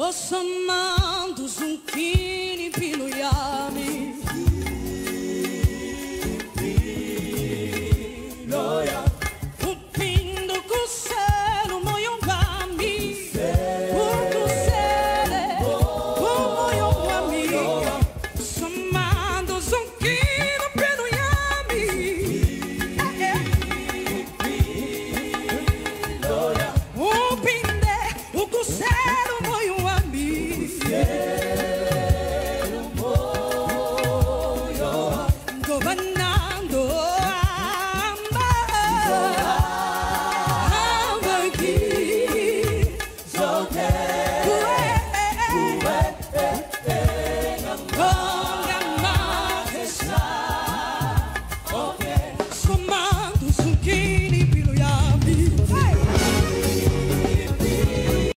Ossamando zuncchini um quilo.